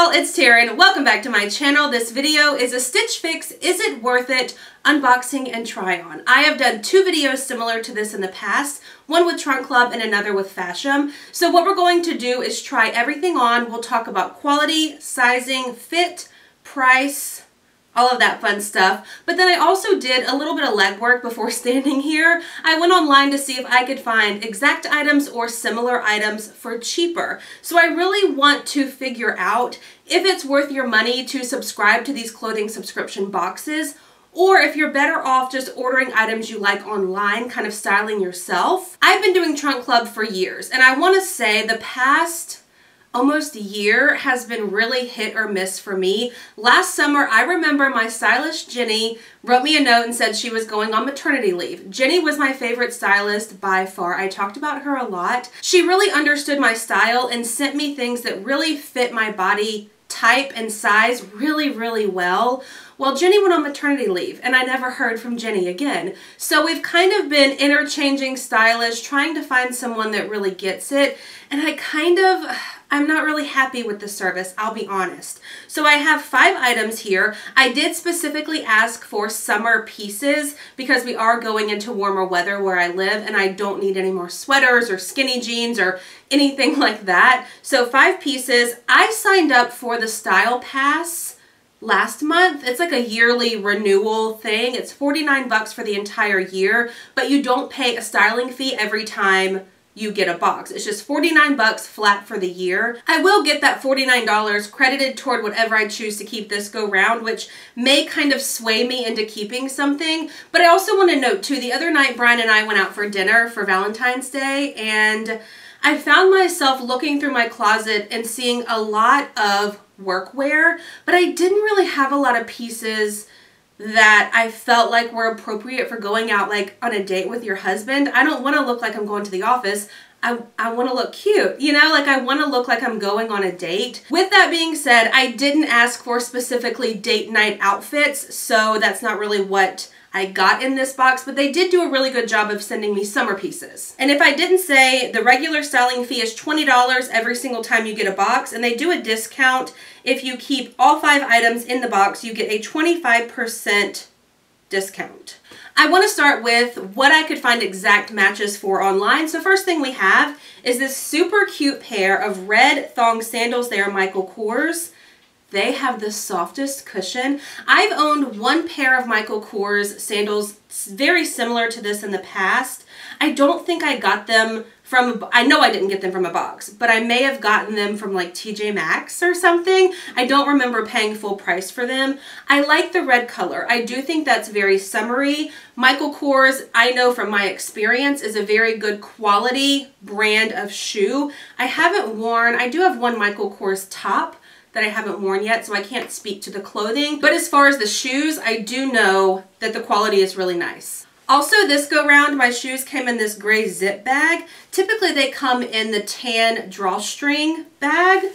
y'all, it's Taren. Welcome back to my channel. This video is a Stitch Fix Is It Worth It unboxing and try on. I have done two videos similar to this in the past, one with Trunk Club and another with Fashom. So what we're going to do is try everything on. We'll talk about quality, sizing, fit, price, all of that fun stuff. But then I also did a little bit of legwork before standing here. I went online to see if I could find exact items or similar items for cheaper. So I really want to figure out if it's worth your money to subscribe to these clothing subscription boxes or if you're better off just ordering items you like online, kind of styling yourself. I've been doing Trunk Club for years, and I want to say the past almost a year has been really hit or miss for me. Last summer, I remember my stylist Jenny wrote me a note and said she was going on maternity leave. Jenny was my favorite stylist by far. I talked about her a lot. She really understood my style and sent me things that really fit my body type and size really, really well. Well, Jenny went on maternity leave and I never heard from Jenny again. So we've kind of been interchanging stylists, trying to find someone that really gets it. And I kind of, I'm not really happy with the service, I'll be honest. So I have five items here. I did specifically ask for summer pieces because we are going into warmer weather where I live and I don't need any more sweaters or skinny jeans or anything like that. So five pieces. I signed up for the Style Pass last month. It's like a yearly renewal thing. It's 49 bucks for the entire year, but you don't pay a styling fee every time you get a box. It's just 49 bucks flat for the year. I will get that $49 credited toward whatever I choose to keep this go round, which may kind of sway me into keeping something. But I also want to note too, the other night Brian and I went out for dinner for Valentine's Day and I found myself looking through my closet and seeing a lot of workwear, but I didn't really have a lot of pieces that I felt like were appropriate for going out like on a date with your husband. I don't want to look like I'm going to the office. I, I want to look cute, you know, like I want to look like I'm going on a date. With that being said, I didn't ask for specifically date night outfits, so that's not really what I got in this box, but they did do a really good job of sending me summer pieces. And if I didn't say, the regular styling fee is $20 every single time you get a box, and they do a discount. If you keep all five items in the box, you get a 25% discount. I want to start with what I could find exact matches for online. So first thing we have is this super cute pair of red thong sandals. They are Michael Kors. They have the softest cushion. I've owned one pair of Michael Kors sandals very similar to this in the past. I don't think I got them from, I know I didn't get them from a box, but I may have gotten them from like TJ Maxx or something. I don't remember paying full price for them. I like the red color. I do think that's very summery. Michael Kors, I know from my experience, is a very good quality brand of shoe. I haven't worn, I do have one Michael Kors top, that I haven't worn yet, so I can't speak to the clothing. But as far as the shoes, I do know that the quality is really nice. Also, this go round, my shoes came in this gray zip bag. Typically, they come in the tan drawstring bag,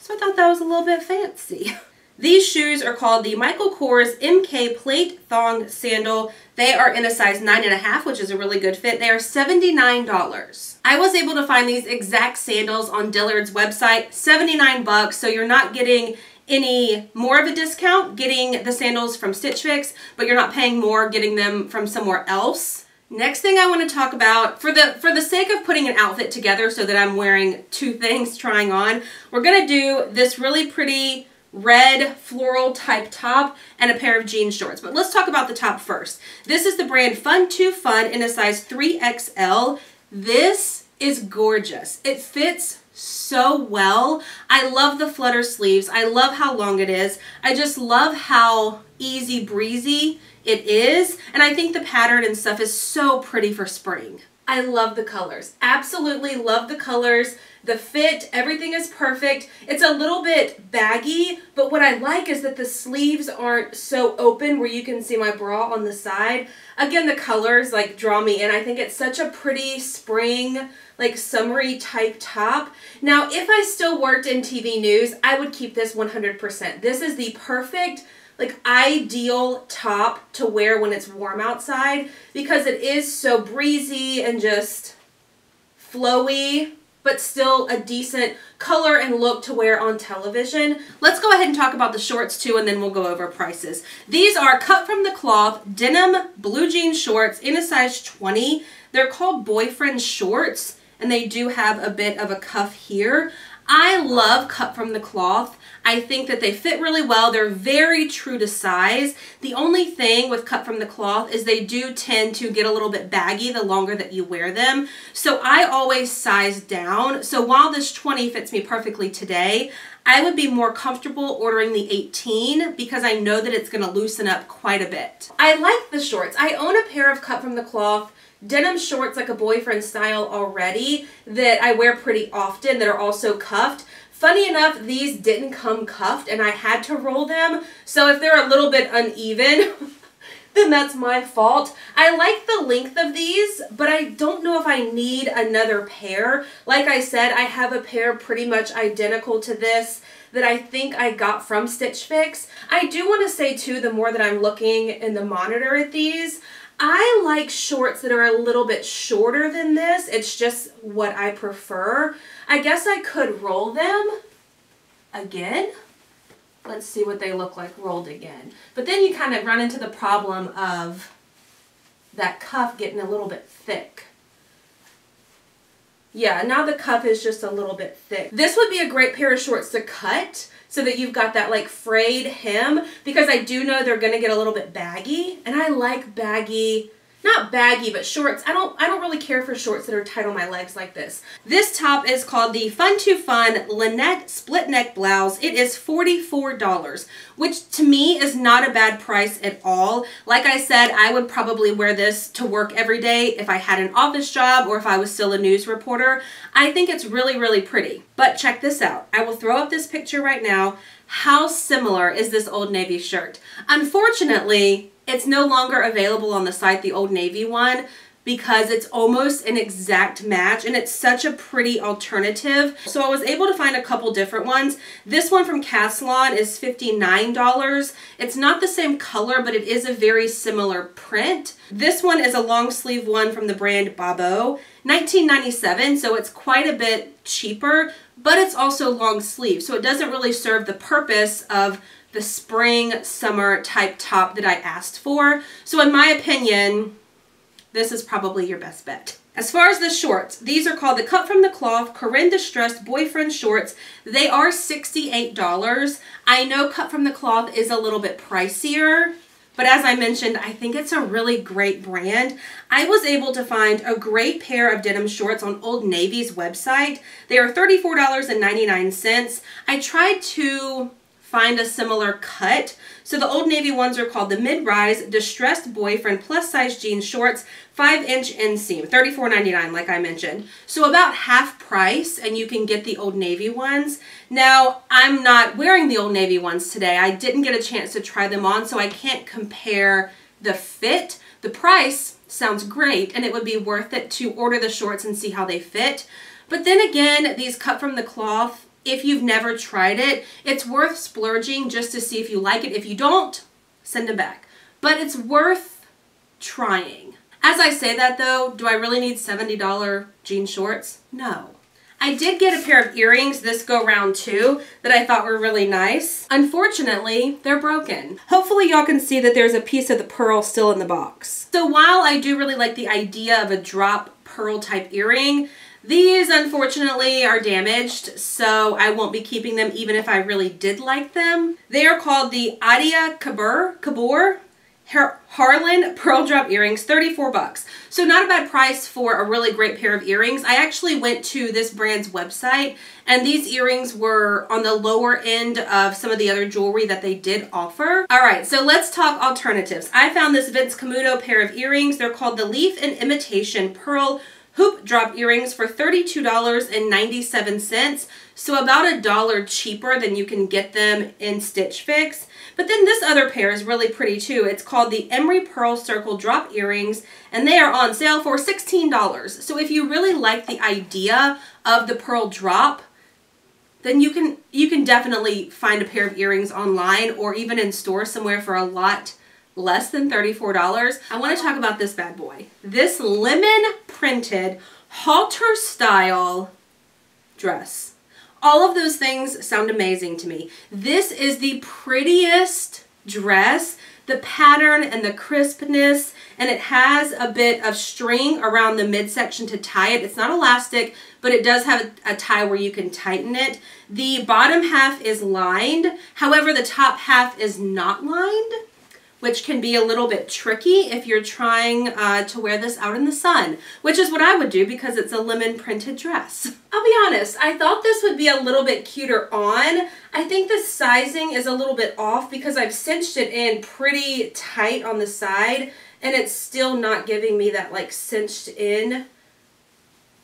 so I thought that was a little bit fancy. These shoes are called the Michael Kors MK Plate Thong Sandal. They are in a size 9.5, which is a really good fit. They are $79. I was able to find these exact sandals on Dillard's website, 79 bucks, so you're not getting any more of a discount getting the sandals from Stitch Fix, but you're not paying more getting them from somewhere else. Next thing I want to talk about, for the for the sake of putting an outfit together so that I'm wearing two things trying on, we're going to do this really pretty red floral type top and a pair of jean shorts. But let's talk about the top first. This is the brand Fun2Fun in a size 3XL. This is gorgeous. It fits so well. I love the flutter sleeves. I love how long it is. I just love how easy breezy it is. And I think the pattern and stuff is so pretty for spring. I love the colors. Absolutely love the colors. The fit, everything is perfect. It's a little bit baggy, but what I like is that the sleeves aren't so open where you can see my bra on the side. Again, the colors like draw me in. I think it's such a pretty spring, like summery type top. Now, if I still worked in TV news, I would keep this 100%. This is the perfect like ideal top to wear when it's warm outside because it is so breezy and just flowy but still a decent color and look to wear on television. Let's go ahead and talk about the shorts too and then we'll go over prices. These are Kut from the Kloth denim blue jean shorts in a size 20. They're called boyfriend shorts and they do have a bit of a cuff here. I love Kut from the Kloth. I think that they fit really well. They're very true to size. The only thing with Kut from the Kloth is they do tend to get a little bit baggy the longer that you wear them. So I always size down. So while this 20 fits me perfectly today, I would be more comfortable ordering the 18 because I know that it's going to loosen up quite a bit. I like the shorts. I own a pair of Kut from the Kloth denim shorts like a boyfriend style already that I wear pretty often that are also cuffed. Funny enough, these didn't come cuffed and I had to roll them. So if they're a little bit uneven, then that's my fault. I like the length of these, but I don't know if I need another pair. Like I said, I have a pair pretty much identical to this that I think I got from Stitch Fix. I do want to say too, the more that I'm looking in the monitor at these, I like shorts that are a little bit shorter than this. It's just what I prefer. I guess I could roll them again. Let's see what they look like rolled again. But then you kind of run into the problem of that cuff getting a little bit thick. Yeah, now the cuff is just a little bit thick. This would be a great pair of shorts to cut so that you've got that like frayed hem because I do know they're to get a little bit baggy and I like baggy not baggy, but shorts. I don't I don't really care for shorts that are tight on my legs like this. This top is called the Fun to Fun Linnette split neck blouse. It is $44, which to me is not a bad price at all. Like I said, I would probably wear this to work every day if I had an office job or if I was still a news reporter. I think it's really, really pretty. But check this out. I will throw up this picture right now. How similar is this Old Navy shirt? Unfortunately, it's no longer available on the site, the Old Navy one, because it's almost an exact match and it's such a pretty alternative. So I was able to find a couple different ones. This one from Caslon is $59. It's not the same color, but it is a very similar print. This one is a long sleeve one from the brand Bobeau. 1997, so it's quite a bit cheaper, but it's also long sleeve. So it doesn't really serve the purpose of the spring summer type top that I asked for. So in my opinion, this is probably your best bet. As far as the shorts, these are called the Kut from the Kloth Corynne Distressed Boyfriend Shorts. They are $68. I know Kut from the Kloth is a little bit pricier, but as I mentioned, I think it's a really great brand. I was able to find a great pair of denim shorts on Old Navy's website. They are $34.99. I tried to find a similar cut. So the Old Navy ones are called the Mid-Rise Distressed Boyfriend Plus Size Jean Shorts 5-inch inseam, $34.99 like I mentioned. So about half price and you can get the Old Navy ones. Now, I'm not wearing the Old Navy ones today. I didn't get a chance to try them on, so I can't compare the fit. The price sounds great and it would be worth it to order the shorts and see how they fit. But then again, these Kut from the Kloth if you've never tried it. It's worth splurging just to see if you like it. If you don't, send them back. But it's worth trying. As I say that though, do I really need $70 jean shorts? No. I did get a pair of earrings this go round too that I thought were really nice. Unfortunately, they're broken. Hopefully y'all can see that there's a piece of the pearl still in the box. So while I do really like the idea of a drop pearl type earring, these, unfortunately, are damaged, so I won't be keeping them even if I really did like them. They are called the Adia Kibur, Kibur Harlyn Pearl Drop Earrings, 34 bucks. So not a bad price for a really great pair of earrings. I actually went to this brand's website and these earrings were on the lower end of some of the other jewelry that they did offer. All right, so let's talk alternatives. I found this Vince Camuto pair of earrings. They're called the Leaf and Imitation Pearl hoop drop earrings for $32.97, so about a dollar cheaper than you can get them in Stitch Fix. But then this other pair is really pretty too. It's called the Emery Pearl Circle Drop Earrings, and they are on sale for $16. So if you really like the idea of the pearl drop, then you can you can definitely find a pair of earrings online or even in store somewhere for a lot less than $34. I want to talk about this bad boy. This lemon printed halter style dress. All of those things sound amazing to me. This is the prettiest dress. The pattern and the crispness, and it has a bit of string around the midsection to tie it. It's not elastic, but it does have a, a tie where you can tighten it. The bottom half is lined. However, the top half is not lined which can be a little bit tricky if you're trying uh, to wear this out in the sun, which is what I would do because it's a lemon printed dress. I'll be honest, I thought this would be a little bit cuter on. I think the sizing is a little bit off because I've cinched it in pretty tight on the side and it's still not giving me that like cinched in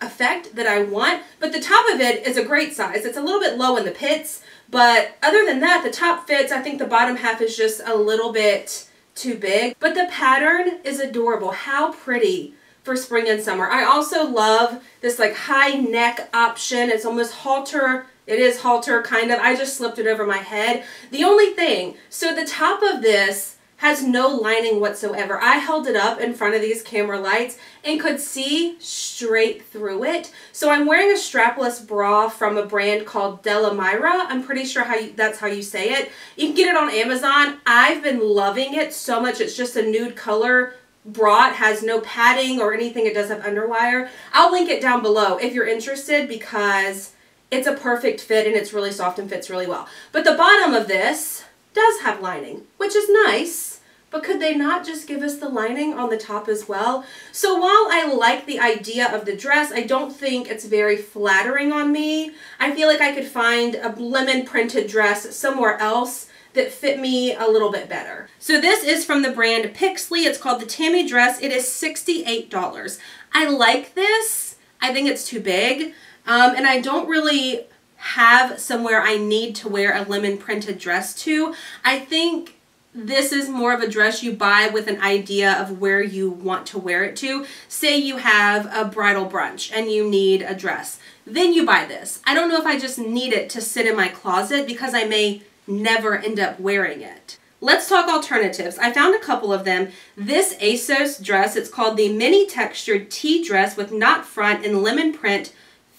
effect that I want. But the top of it is a great size. It's a little bit low in the pits, but other than that, the top fits. I think the bottom half is just a little bit too big. But the pattern is adorable. How pretty for spring and summer. I also love this like high neck option. It's almost halter. It is halter kind of. I just slipped it over my head. The only thing, so the top of this has no lining whatsoever. I held it up in front of these camera lights and could see straight through it. So I'm wearing a strapless bra from a brand called Delamira. I'm pretty sure how you, that's how you say it. You can get it on Amazon. I've been loving it so much. It's just a nude color bra. It has no padding or anything. It does have underwire. I'll link it down below if you're interested because it's a perfect fit and it's really soft and fits really well. But the bottom of this does have lining, which is nice, but could they not just give us the lining on the top as well? So while I like the idea of the dress, I don't think it's very flattering on me. I feel like I could find a lemon printed dress somewhere else that fit me a little bit better. So this is from the brand Pixley. It's called the Tammi dress. It is $68. I like this. I think it's too big. Um, and I don't really have somewhere I need to wear a lemon printed dress to. I think this is more of a dress you buy with an idea of where you want to wear it to. Say you have a bridal brunch and you need a dress. Then you buy this. I don't know if I just need it to sit in my closet because I may never end up wearing it. Let's talk alternatives. I found a couple of them. This ASOS dress, it's called the Mini Textured Tee Dress with knot front in lemon print,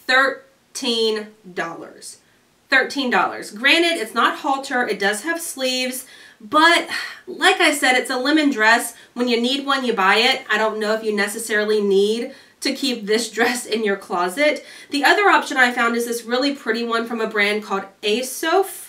13 $13. $13. Granted, it's not halter. It does have sleeves. But like I said, it's a lemon dress. When you need one, you buy it. I don't know if you necessarily need to keep this dress in your closet. The other option I found is this really pretty one from a brand called Asoph.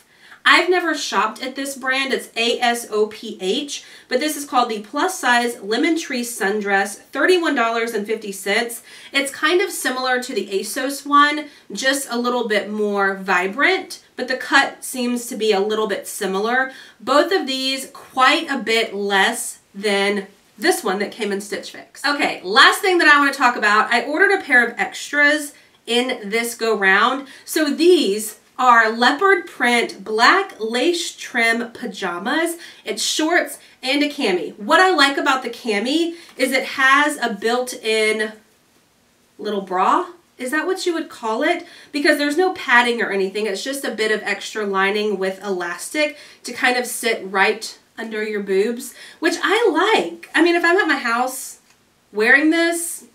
I've never shopped at this brand. It's A-S-O-P-H, but this is called the Plus Size Lemon Tree Sundress, $31.50. It's kind of similar to the ASOS one, just a little bit more vibrant, but the cut seems to be a little bit similar. Both of these quite a bit less than this one that came in Stitch Fix. Okay, last thing that I want to talk about, I ordered a pair of extras in this go round. So these are leopard print black lace trim pajamas. It's shorts and a cami. What I like about the cami is it has a built-in little bra. Is that what you would call it? Because there's no padding or anything. It's just a bit of extra lining with elastic to kind of sit right under your boobs, which I like. I mean, if I'm at my house wearing this,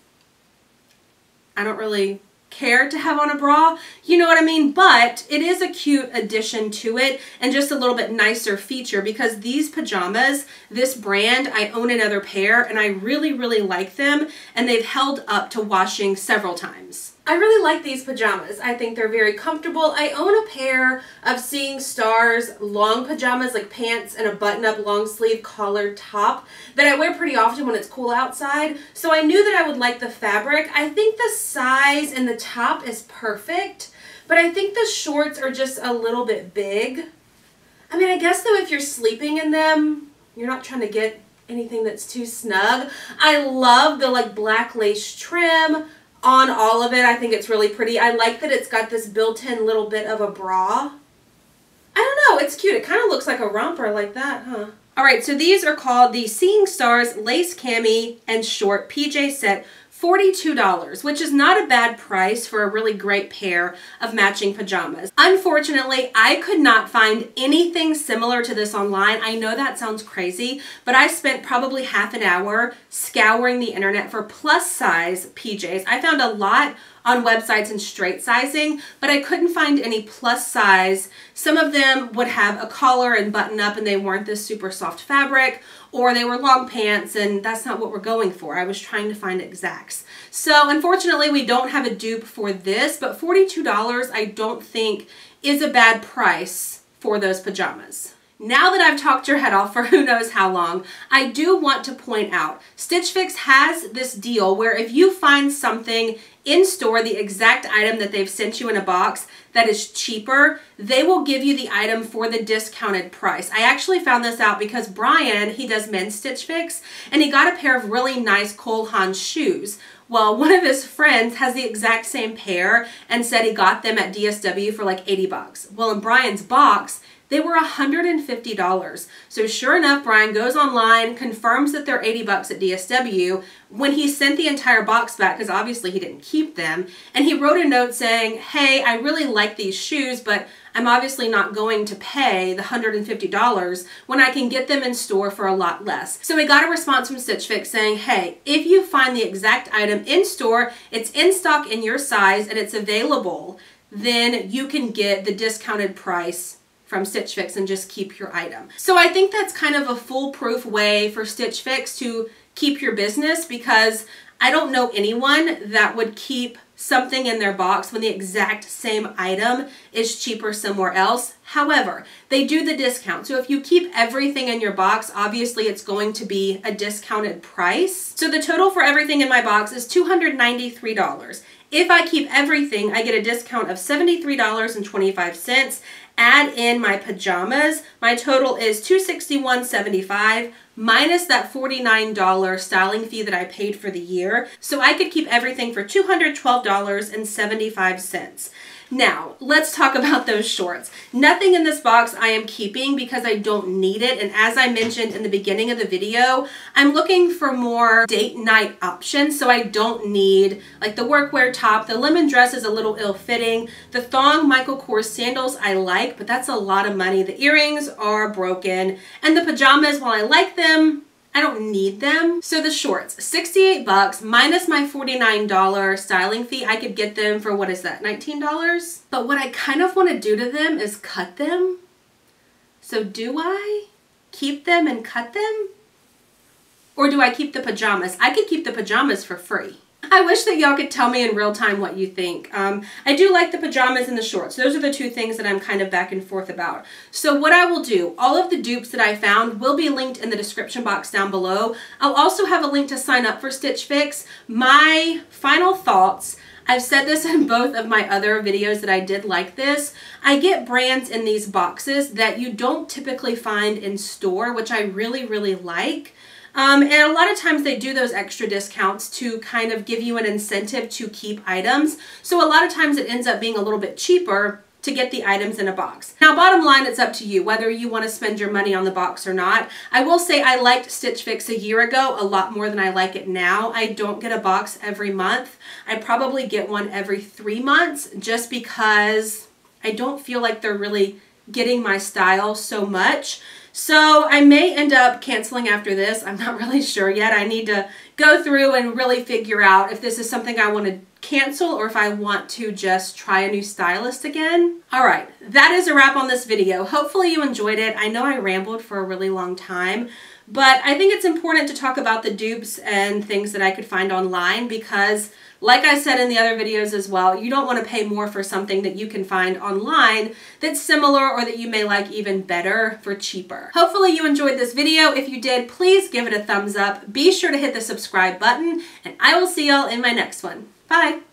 I don't really care to have on a bra, you know what I mean? But it is a cute addition to it and just a little bit nicer feature because these pajamas, this brand, I own another pair and I really, really like them and they've held up to washing several times. I really like these pajamas. I think they're very comfortable. I own a pair of Seeing Stars long pajamas, like pants and a button-up long sleeve collared top that I wear pretty often when it's cool outside. So I knew that I would like the fabric. I think the size and the top is perfect, but I think the shorts are just a little bit big. I mean, I guess though if you're sleeping in them, you're not trying to get anything that's too snug. I love the like black lace trim on all of it. I think it's really pretty. I like that it's got this built-in little bit of a bra. I don't know, it's cute. It kind of looks like a romper like that, huh? All right, so these are called the Seeing Stars Lace Cami and Short PJ Set $42, which is not a bad price for a really great pair of matching pajamas. Unfortunately, I could not find anything similar to this online. I know that sounds crazy, but I spent probably half an hour scouring the internet for plus size PJs. I found a lot on websites and straight sizing, but I couldn't find any plus size. Some of them would have a collar and button up and they weren't this super soft fabric, or they were long pants and that's not what we're going for. I was trying to find exacts. So unfortunately we don't have a dupe for this, but $42 I don't think is a bad price for those pajamas. Now that I've talked your head off for who knows how long, I do want to point out Stitch Fix has this deal where if you find something in store, the exact item that they've sent you in a box that is cheaper, they will give you the item for the discounted price. I actually found this out because Brian, he does men's Stitch Fix, and he got a pair of really nice Cole Haan shoes. Well, one of his friends has the exact same pair and said he got them at DSW for like 80 bucks. Well, in Brian's box, they were $150. So sure enough, Brian goes online, confirms that they're 80 bucks at DSW. When he sent the entire box back, because obviously he didn't keep them, and he wrote a note saying, hey, I really like these shoes, but I'm obviously not going to pay the $150 when I can get them in store for a lot less. So we got a response from Stitch Fix saying, hey, if you find the exact item in store, it's in stock in your size and it's available, then you can get the discounted price from Stitch Fix and just keep your item. So I think that's kind of a foolproof way for Stitch Fix to keep your business because I don't know anyone that would keep something in their box when the exact same item is cheaper somewhere else. However, they do the discount. So if you keep everything in your box, obviously it's going to be a discounted price. So the total for everything in my box is $293. If I keep everything, I get a discount of $73.25 add in my pajamas, my total is $261.75 minus that $49 styling fee that I paid for the year. So I could keep everything for $212.75. Now, let's talk about those shorts. Nothing in this box I am keeping because I don't need it. And as I mentioned in the beginning of the video, I'm looking for more date night options. So I don't need like the workwear top. The lemon dress is a little ill-fitting. The thong Michael Kors sandals I like, but that's a lot of money. The earrings are broken. And the pajamas, while I like them, I don't need them. So the shorts, 68 bucks minus my $49 styling fee. I could get them for, what is that, $19? But what I kind of want to do to them is cut them. So do I keep them and cut them? Or do I keep the pajamas? I could keep the pajamas for free. I wish that y'all could tell me in real time what you think. Um, I do like the pajamas and the shorts. Those are the two things that I'm kind of back and forth about. So what I will do, all of the dupes that I found will be linked in the description box down below. I'll also have a link to sign up for Stitch Fix. My final thoughts I've said this in both of my other videos that I did like this. I get brands in these boxes that you don't typically find in store, which I really, really like. Um, and a lot of times they do those extra discounts to kind of give you an incentive to keep items. So a lot of times it ends up being a little bit cheaper to get the items in a box. Now, bottom line, it's up to you whether you want to spend your money on the box or not. I will say I liked Stitch Fix a year ago a lot more than I like it now. I don't get a box every month. I probably get one every three months just because I don't feel like they're really getting my style so much. So I may end up canceling after this. I'm not really sure yet. I need to go through and really figure out if this is something I want to cancel or if I want to just try a new stylist again. All right, that is a wrap on this video. Hopefully you enjoyed it. I know I rambled for a really long time, but I think it's important to talk about the dupes and things that I could find online because like I said in the other videos as well, you don't want to pay more for something that you can find online that's similar or that you may like even better for cheaper. Hopefully you enjoyed this video. If you did, please give it a thumbs up. Be sure to hit the subscribe button and I will see y'all in my next one. Bye.